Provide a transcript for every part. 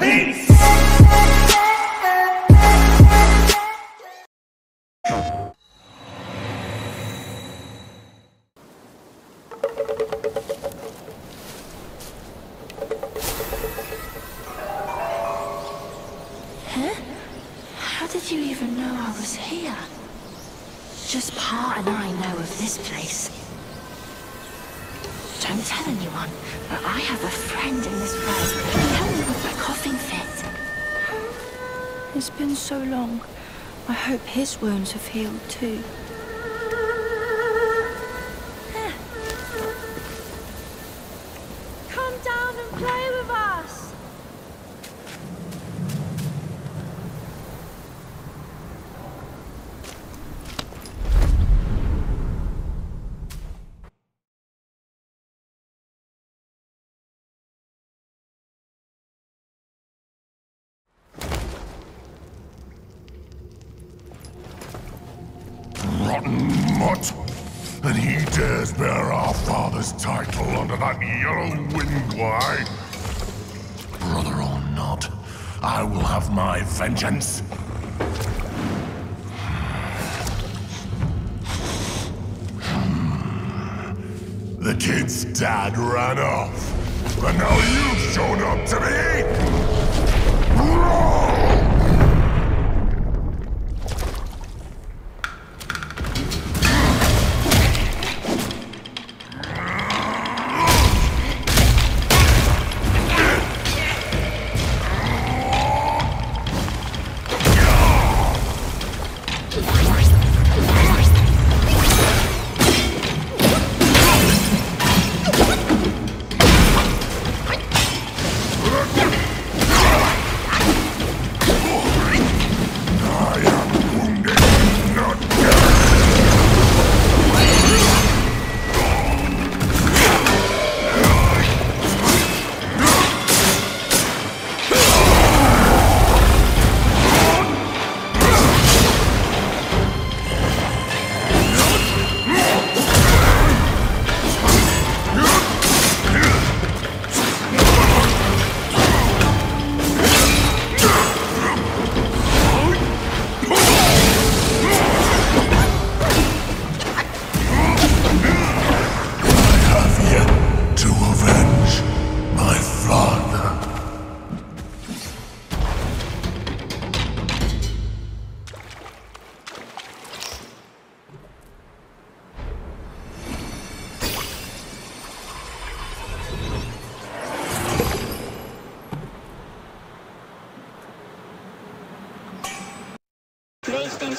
peace! How did you even know I was here? Just Pa and I know of this place. Don't tell anyone, but I have a friend in this place. It's been so long. I hope his wounds have healed too. Rotten mutt. And he dares bear our father's title under that yellow wind why? Brother or not, I will have my vengeance. Hmm. The kid's dad ran off, and now you've shown up to me! Roar!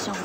像我